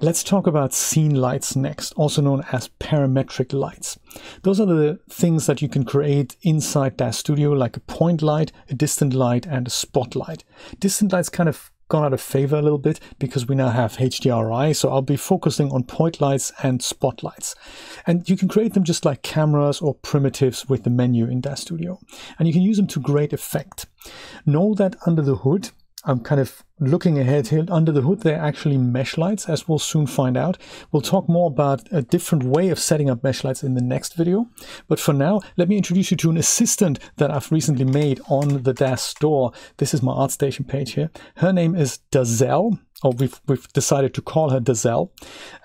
Let's talk about scene lights next, also known as parametric lights. Those are the things that you can create inside Daz Studio, like a point light, a distant light, and a spotlight. Distant lights kind of gone out of favor a little bit because we now have HDRI, so I'll be focusing on point lights and spotlights. And you can create them just like cameras or primitives with the menu in Daz Studio. And you can use them to great effect. Know that under the hood, I'm kind of looking ahead here. Under the hood, they're actually mesh lights, as we'll soon find out. We'll talk more about a different way of setting up mesh lights in the next video. But for now, let me introduce you to an assistant that I've recently made on the Daz store. This is my ArtStation page here. Her name is Dazelle or we've, we've decided to call her Dazelle.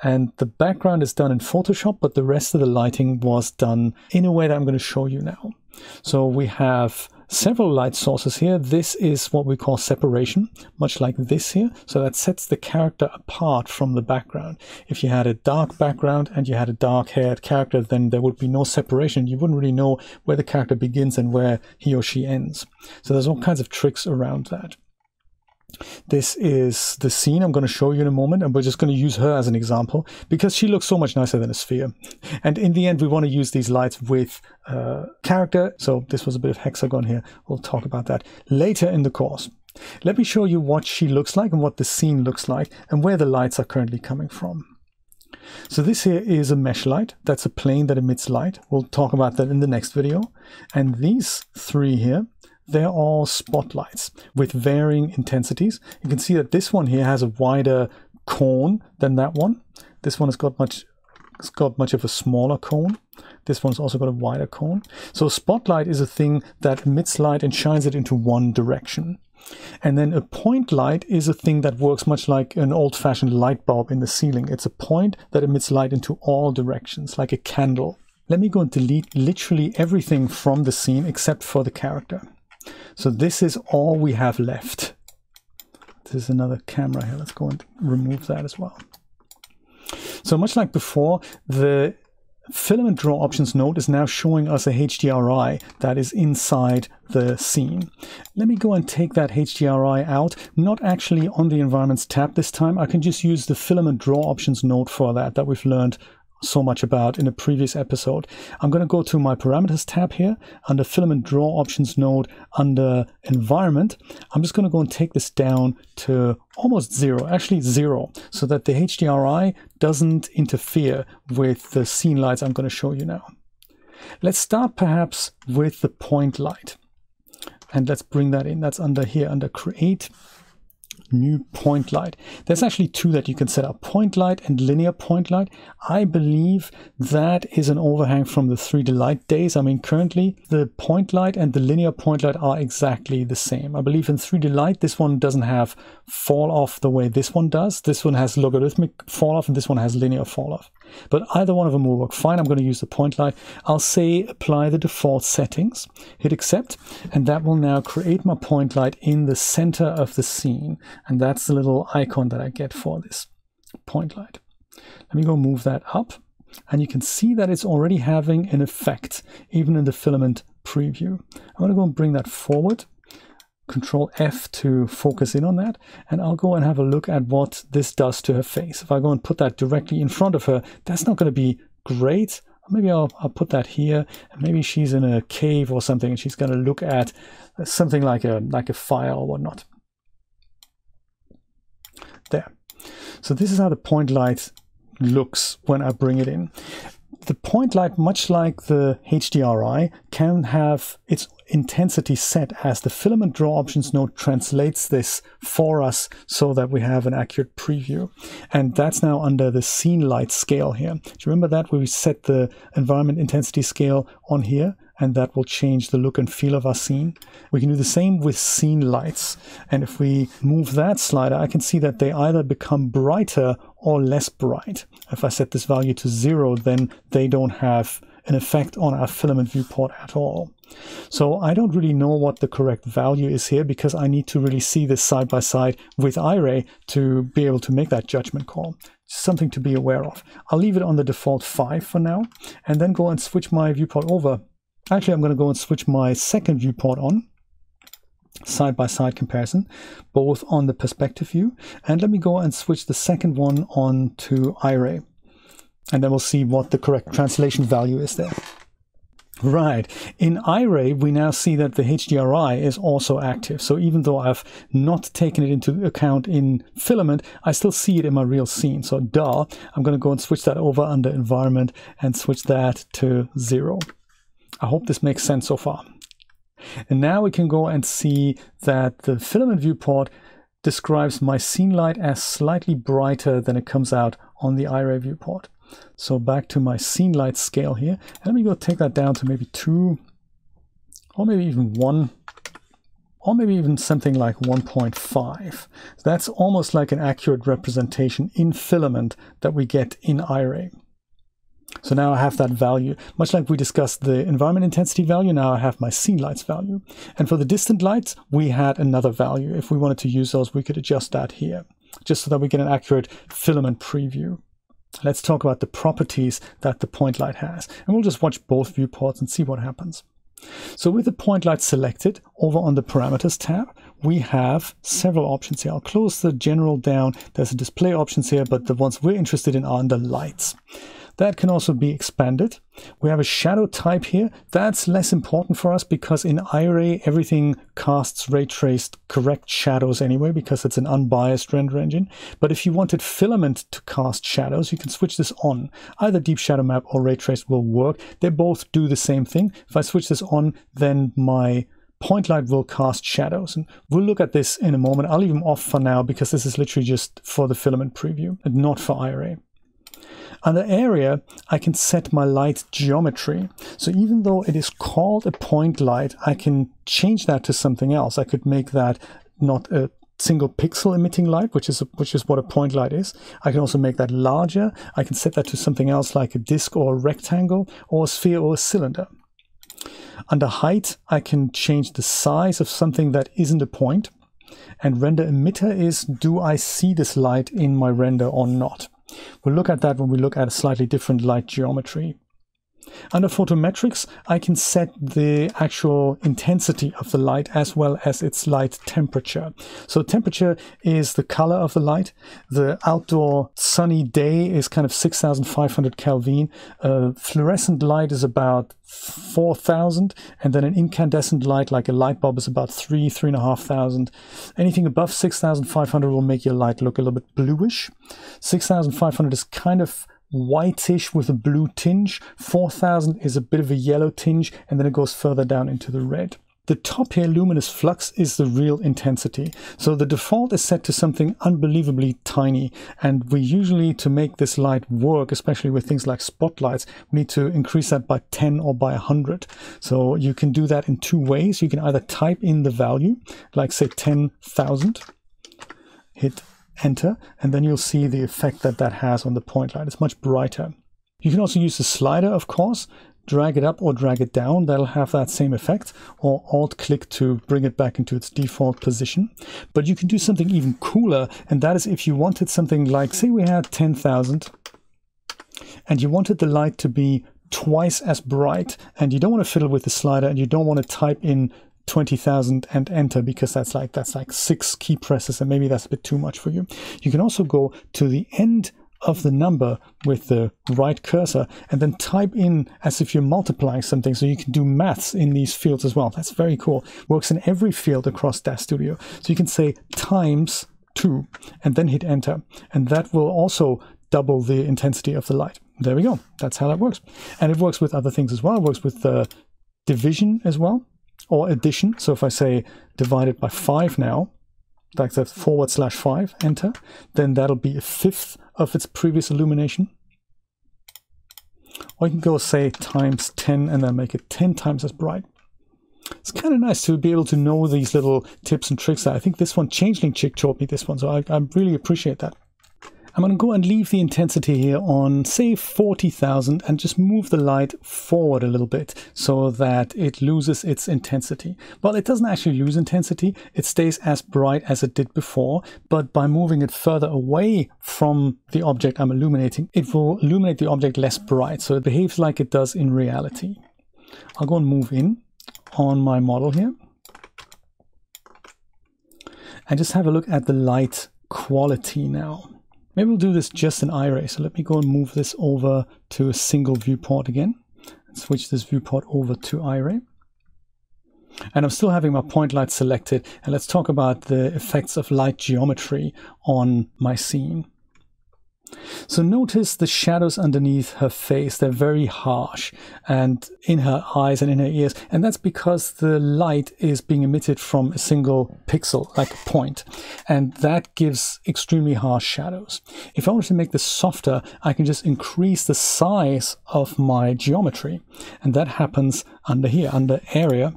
And the background is done in Photoshop, but the rest of the lighting was done in a way that I'm going to show you now. So we have several light sources here. This is what we call separation, much like this here. So that sets the character apart from the background. If you had a dark background and you had a dark haired character, then there would be no separation. You wouldn't really know where the character begins and where he or she ends. So there's all kinds of tricks around that. This is the scene I'm going to show you in a moment, and we're just going to use her as an example because she looks so much nicer than a sphere. And in the end, we want to use these lights with uh, character. So this was a bit of hexagon here. We'll talk about that later in the course. Let me show you what she looks like and what the scene looks like and where the lights are currently coming from. So this here is a mesh light. That's a plane that emits light. We'll talk about that in the next video. And these three here they're all spotlights with varying intensities. You can see that this one here has a wider cone than that one. This one has got much it's got much of a smaller cone. This one's also got a wider cone. So a spotlight is a thing that emits light and shines it into one direction. And then a point light is a thing that works much like an old-fashioned light bulb in the ceiling. It's a point that emits light into all directions, like a candle. Let me go and delete literally everything from the scene except for the character. So this is all we have left. This is another camera here. Let's go and remove that as well. So much like before, the filament draw options node is now showing us a HDRI that is inside the scene. Let me go and take that HDRI out, not actually on the environments tab this time. I can just use the filament draw options node for that, that we've learned so much about in a previous episode. I'm going to go to my parameters tab here under filament draw options node under environment. I'm just going to go and take this down to almost zero, actually zero, so that the HDRI doesn't interfere with the scene lights I'm going to show you now. Let's start perhaps with the point light. And let's bring that in. That's under here, under create new point light. There's actually two that you can set up, point light and linear point light. I believe that is an overhang from the 3Delight days. I mean, currently the point light and the linear point light are exactly the same. I believe in 3Delight, this one doesn't have fall off the way this one does. This one has logarithmic fall off and this one has linear fall off. But either one of them will work fine. I'm going to use the point light. I'll say apply the default settings, hit accept, and that will now create my point light in the center of the scene. And that's the little icon that I get for this point light. Let me go move that up. And you can see that it's already having an effect, even in the filament preview. I'm going to go and bring that forward. Control F to focus in on that. And I'll go and have a look at what this does to her face. If I go and put that directly in front of her, that's not going to be great. Maybe I'll, I'll put that here. And maybe she's in a cave or something and she's going to look at something like a, like a fire or whatnot. There. So this is how the point light looks when I bring it in the point light, much like the HDRI, can have its intensity set as the filament draw options node translates this for us so that we have an accurate preview. And that's now under the scene light scale here. Do you remember that we set the environment intensity scale on here? And that will change the look and feel of our scene. We can do the same with scene lights. And if we move that slider, I can see that they either become brighter or less bright. If I set this value to zero, then they don't have an effect on our filament viewport at all. So I don't really know what the correct value is here because I need to really see this side by side with Iray to be able to make that judgment call. Something to be aware of. I'll leave it on the default 5 for now and then go and switch my viewport over. Actually, I'm going to go and switch my second viewport on side-by-side comparison, both on the perspective view. And let me go and switch the second one on to Iray. And then we'll see what the correct translation value is there. Right. In Iray, we now see that the HDRI is also active. So even though I've not taken it into account in filament, I still see it in my real scene. So duh, I'm going to go and switch that over under environment and switch that to zero. I hope this makes sense so far. And now we can go and see that the filament viewport describes my scene light as slightly brighter than it comes out on the Iray viewport. So back to my scene light scale here. And let me go take that down to maybe two, or maybe even one, or maybe even something like 1.5. That's almost like an accurate representation in filament that we get in Iray. So now I have that value. Much like we discussed the environment intensity value, now I have my scene lights value. And for the distant lights, we had another value. If we wanted to use those, we could adjust that here, just so that we get an accurate filament preview. Let's talk about the properties that the point light has. And we'll just watch both viewports and see what happens. So with the point light selected over on the parameters tab, we have several options here. I'll close the general down. There's a display options here, but the ones we're interested in are under lights. That can also be expanded. We have a shadow type here. That's less important for us because in Iray, everything casts ray traced correct shadows anyway because it's an unbiased render engine. But if you wanted filament to cast shadows, you can switch this on. Either deep shadow map or ray trace will work. They both do the same thing. If I switch this on, then my point light will cast shadows. And we'll look at this in a moment. I'll leave them off for now because this is literally just for the filament preview and not for Iray. Under area, I can set my light geometry. So even though it is called a point light, I can change that to something else. I could make that not a single pixel emitting light, which is a, which is what a point light is. I can also make that larger. I can set that to something else like a disk or a rectangle or a sphere or a cylinder. Under height, I can change the size of something that isn't a point. And render emitter is do I see this light in my render or not? We'll look at that when we look at a slightly different light geometry. Under photometrics, I can set the actual intensity of the light as well as its light temperature. So temperature is the color of the light. The outdoor sunny day is kind of 6,500 Kelvin. Uh, fluorescent light is about 4,000. And then an incandescent light, like a light bulb, is about three, three and a half thousand. Anything above 6,500 will make your light look a little bit bluish. 6,500 is kind of whitish with a blue tinge. 4000 is a bit of a yellow tinge, and then it goes further down into the red. The top here, luminous flux, is the real intensity. So the default is set to something unbelievably tiny. And we usually, to make this light work, especially with things like spotlights, we need to increase that by 10 or by 100. So you can do that in two ways. You can either type in the value, like say 10,000, hit enter, and then you'll see the effect that that has on the point light. It's much brighter. You can also use the slider, of course, drag it up or drag it down. That'll have that same effect, or alt click to bring it back into its default position. But you can do something even cooler, and that is if you wanted something like, say we had 10,000, and you wanted the light to be twice as bright, and you don't want to fiddle with the slider, and you don't want to type in 20,000 and enter because that's like that's like six key presses and maybe that's a bit too much for you. You can also go to the end of the number with the right cursor and then type in as if you're multiplying something so you can do maths in these fields as well. That's very cool. Works in every field across DAZ Studio. So you can say times 2 and then hit enter and that will also double the intensity of the light. There we go. That's how that works. And it works with other things as well. It works with the division as well or addition. So if I say divided by 5 now, like that forward slash 5, enter, then that'll be a fifth of its previous illumination. Or you can go say times 10 and then make it 10 times as bright. It's kind of nice to be able to know these little tips and tricks. I think this one, Changeling Chick taught me this one, so I, I really appreciate that. I'm going to go and leave the intensity here on say 40,000 and just move the light forward a little bit so that it loses its intensity. Well, it doesn't actually lose intensity. It stays as bright as it did before, but by moving it further away from the object I'm illuminating, it will illuminate the object less bright. So it behaves like it does in reality. I'll go and move in on my model here. and just have a look at the light quality now. Maybe we'll do this just in Iray. So let me go and move this over to a single viewport again. And switch this viewport over to Iray. And I'm still having my point light selected. And let's talk about the effects of light geometry on my scene. So notice the shadows underneath her face. They're very harsh and in her eyes and in her ears. And that's because the light is being emitted from a single pixel, like a point. And that gives extremely harsh shadows. If I wanted to make this softer, I can just increase the size of my geometry. And that happens under here, under area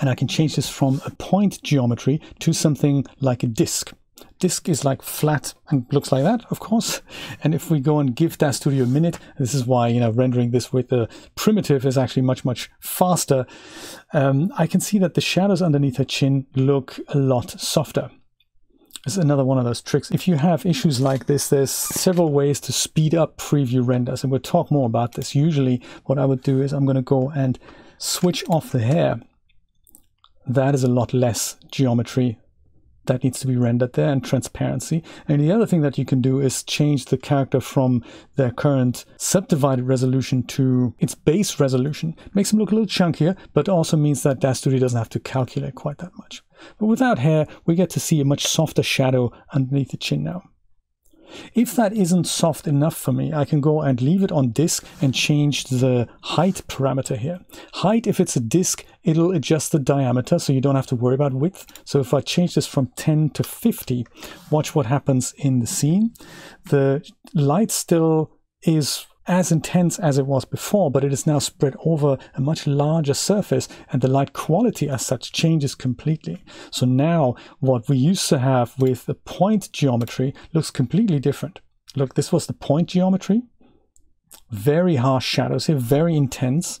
and I can change this from a point geometry to something like a disk. Disk is like flat and looks like that, of course. And if we go and give DAZ Studio a minute, this is why, you know, rendering this with a primitive is actually much, much faster. Um, I can see that the shadows underneath her chin look a lot softer. It's another one of those tricks. If you have issues like this, there's several ways to speed up preview renders, and we'll talk more about this. Usually what I would do is I'm going to go and switch off the hair that is a lot less geometry that needs to be rendered there and transparency. And the other thing that you can do is change the character from their current subdivided resolution to its base resolution. Makes them look a little chunkier, but also means that DAZ Studio doesn't have to calculate quite that much. But without hair, we get to see a much softer shadow underneath the chin now. If that isn't soft enough for me, I can go and leave it on disk and change the height parameter here. Height, if it's a disk, it'll adjust the diameter so you don't have to worry about width. So if I change this from 10 to 50, watch what happens in the scene. The light still is as intense as it was before, but it is now spread over a much larger surface and the light quality as such changes completely. So now what we used to have with the point geometry looks completely different. Look, this was the point geometry. Very harsh shadows here, very intense.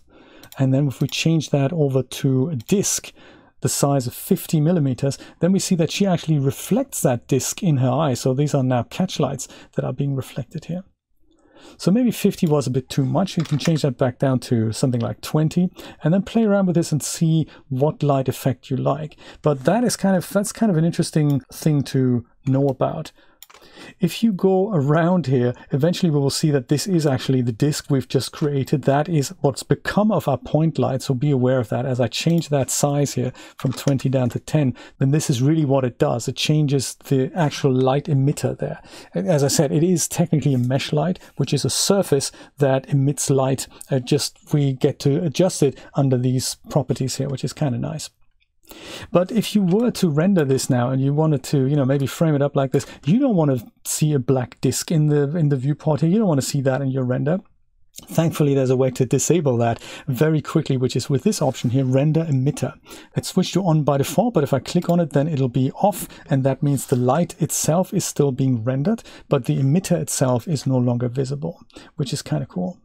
And then if we change that over to a disk, the size of 50 millimeters, then we see that she actually reflects that disk in her eye. So these are now catch lights that are being reflected here. So maybe 50 was a bit too much. You can change that back down to something like 20 and then play around with this and see what light effect you like. But that is kind of, that's kind of an interesting thing to know about. If you go around here, eventually we will see that this is actually the disk we've just created. That is what's become of our point light. So be aware of that. As I change that size here from 20 down to 10, then this is really what it does. It changes the actual light emitter there. As I said, it is technically a mesh light, which is a surface that emits light. Uh, just we get to adjust it under these properties here, which is kind of nice. But if you were to render this now and you wanted to, you know, maybe frame it up like this, you don't want to see a black disk in the in the viewport here. You don't want to see that in your render. Thankfully, there's a way to disable that very quickly, which is with this option here, render emitter. It's switched to on by default, but if I click on it, then it'll be off. And that means the light itself is still being rendered, but the emitter itself is no longer visible, which is kind of cool.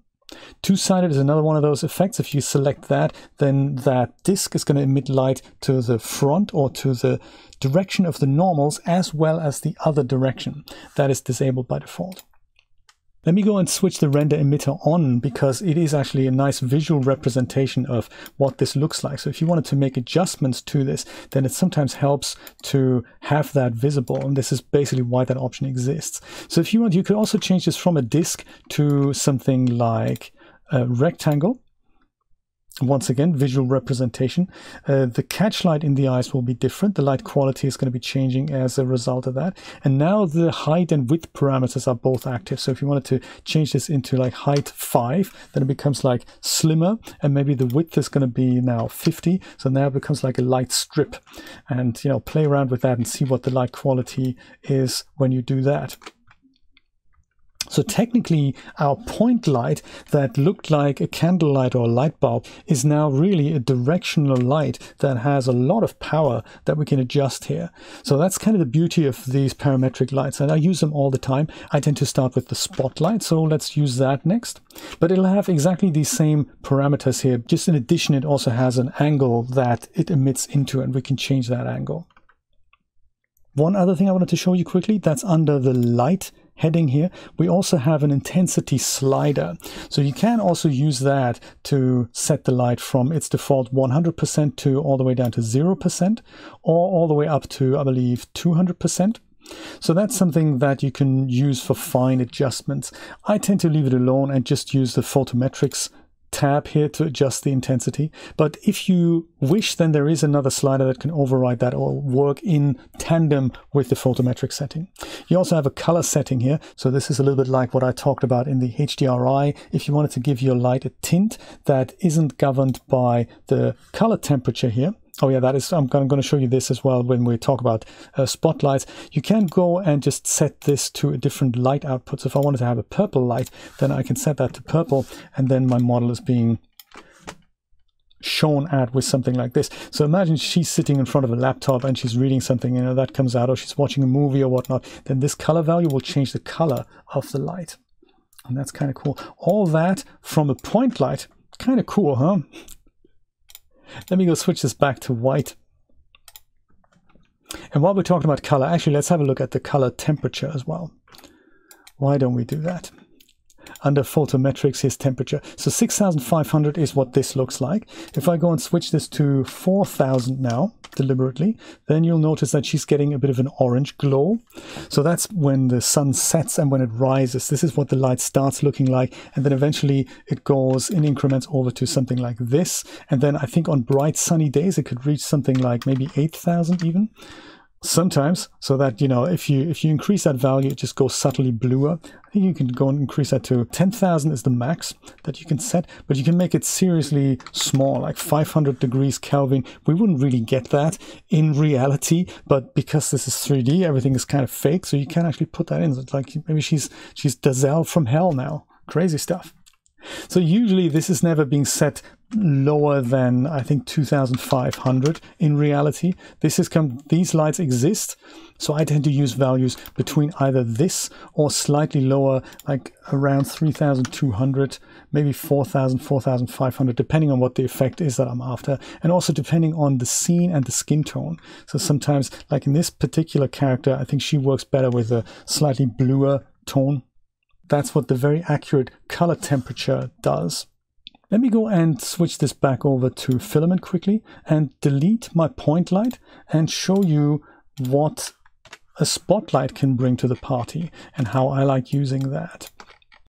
Two-sided is another one of those effects. If you select that, then that disk is going to emit light to the front or to the direction of the normals as well as the other direction. That is disabled by default. Let me go and switch the render emitter on because it is actually a nice visual representation of what this looks like. So if you wanted to make adjustments to this, then it sometimes helps to have that visible. And this is basically why that option exists. So if you want, you could also change this from a disk to something like a rectangle once again, visual representation. Uh, the catch light in the eyes will be different. The light quality is going to be changing as a result of that. And now the height and width parameters are both active. So if you wanted to change this into like height 5, then it becomes like slimmer. And maybe the width is going to be now 50. So now it becomes like a light strip. And, you know, play around with that and see what the light quality is when you do that. So technically, our point light that looked like a candlelight or a light bulb is now really a directional light that has a lot of power that we can adjust here. So that's kind of the beauty of these parametric lights. And I use them all the time. I tend to start with the spotlight. So let's use that next. But it'll have exactly these same parameters here. Just in addition, it also has an angle that it emits into and we can change that angle. One other thing I wanted to show you quickly, that's under the light heading here, we also have an intensity slider. So you can also use that to set the light from its default 100% to all the way down to 0% or all the way up to, I believe, 200%. So that's something that you can use for fine adjustments. I tend to leave it alone and just use the photometrics tab here to adjust the intensity. But if you wish, then there is another slider that can override that or work in tandem with the photometric setting. You also have a color setting here. So this is a little bit like what I talked about in the HDRI. If you wanted to give your light a tint that isn't governed by the color temperature here, Oh yeah, that is, I'm going to show you this as well when we talk about uh, spotlights. You can go and just set this to a different light output. So if I wanted to have a purple light, then I can set that to purple and then my model is being shown at with something like this. So imagine she's sitting in front of a laptop and she's reading something, you know, that comes out or she's watching a movie or whatnot. Then this color value will change the color of the light. And that's kind of cool. All that from a point light. Kind of cool, huh? Let me go switch this back to white. And while we're talking about color, actually, let's have a look at the color temperature as well. Why don't we do that? Under photometrics, his temperature. So 6500 is what this looks like. If I go and switch this to 4000 now, deliberately, then you'll notice that she's getting a bit of an orange glow. So that's when the sun sets and when it rises. This is what the light starts looking like. And then eventually it goes in increments over to something like this. And then I think on bright sunny days, it could reach something like maybe 8000 even sometimes so that you know if you if you increase that value it just goes subtly bluer. I think you can go and increase that to 10,000 is the max that you can set but you can make it seriously small like 500 degrees kelvin. We wouldn't really get that in reality but because this is 3d everything is kind of fake so you can actually put that in. So it's like maybe she's she's Dazzle from hell now. Crazy stuff. So usually this is never being set lower than I think 2500 in reality. This is come these lights exist, so I tend to use values between either this or slightly lower, like around 3200, maybe 4000, 4500, depending on what the effect is that I'm after, and also depending on the scene and the skin tone. So sometimes, like in this particular character, I think she works better with a slightly bluer tone that's what the very accurate color temperature does. Let me go and switch this back over to filament quickly and delete my point light and show you what a spotlight can bring to the party and how I like using that.